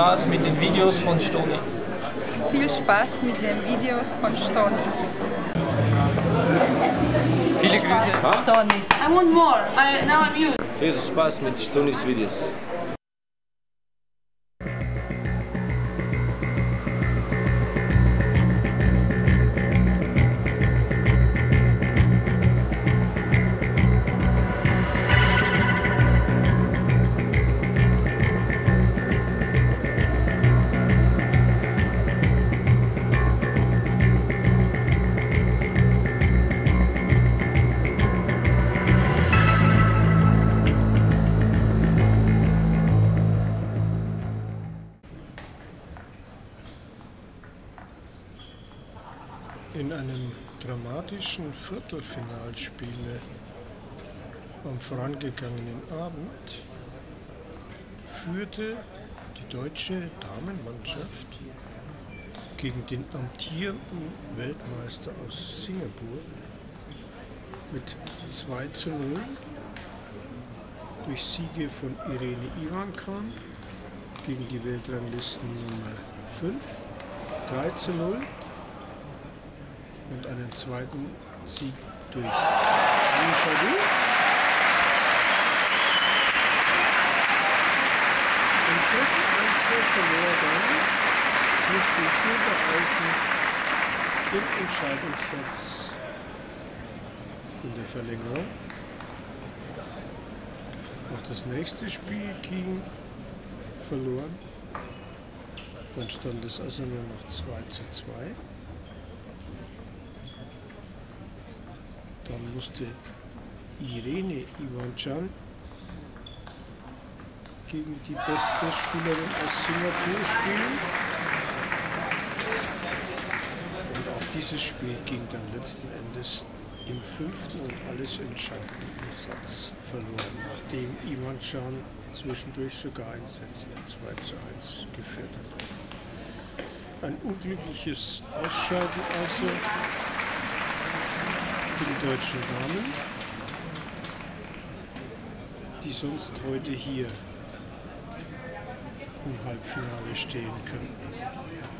Spaß mit den Videos von Stoni. Viel Spaß mit den Videos von Stoni. Viele Grüße. Stoni. I want more. I, now I'm used. Viel Spaß mit Stonis Videos. Dramatischen Viertelfinalspiele am vorangegangenen Abend führte die deutsche Damenmannschaft gegen den amtierenden Weltmeister aus Singapur mit 2 zu 0 durch Siege von Irene Ivankan gegen die Weltranglisten Nummer 5, 3 zu 0 und einen zweiten Sieg durch Chadu. Im dritten Einzel verlor dann Christine Silbereisen im Entscheidungssatz in der Verlängerung. Auch das nächste Spiel ging verloren. Dann stand es also nur noch 2 zu 2. Dann musste Irene Ivanchan gegen die beste Spielerin aus Singapur spielen. Und auch dieses Spiel ging dann letzten Endes im fünften und alles entscheidenden Satz verloren, nachdem Ivanchan zwischendurch sogar ein Sätzen 2 zu 1 geführt hat. Ein unglückliches Ausscheiden also deutschen Damen, die sonst heute hier im Halbfinale stehen könnten.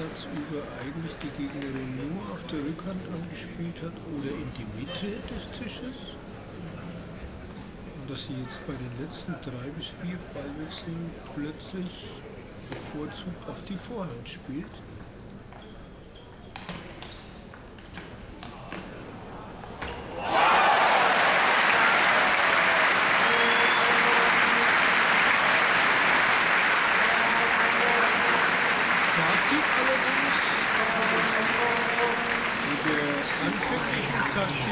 Satz über eigentlich die Gegnerin nur auf der Rückhand angespielt hat oder in die Mitte des Tisches. Dass sie jetzt bei den letzten drei bis vier Ballwechseln plötzlich bevorzugt auf die Vorhand spielt.